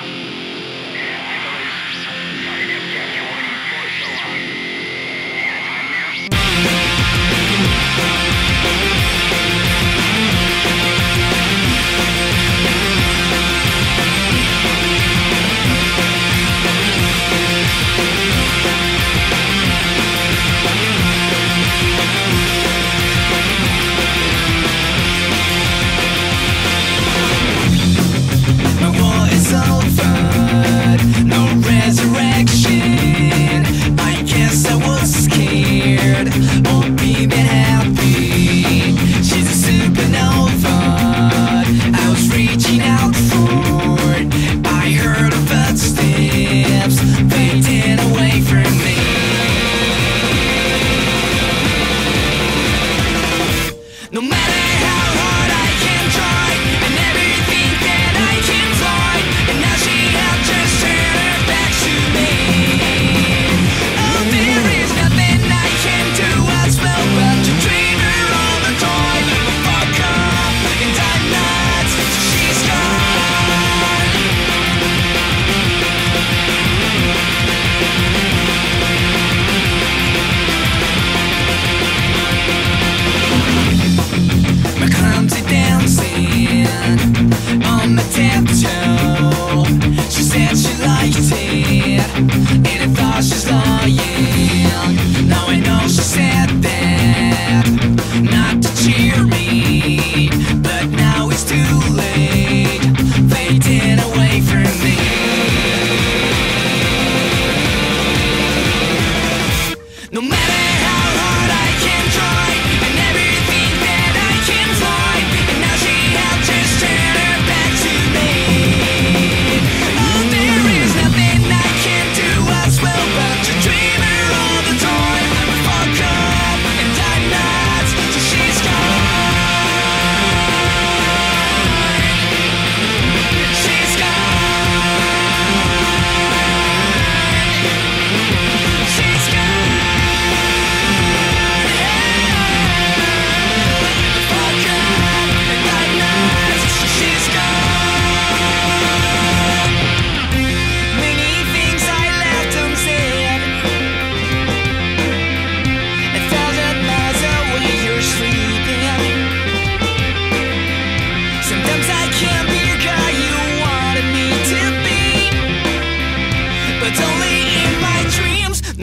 on the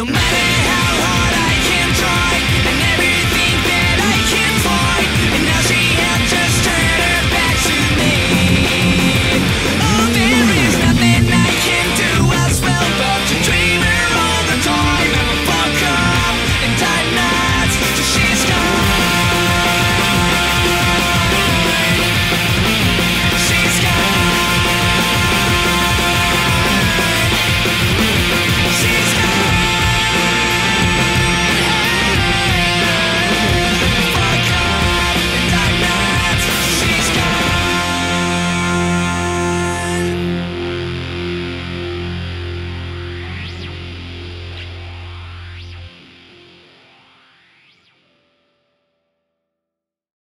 No matter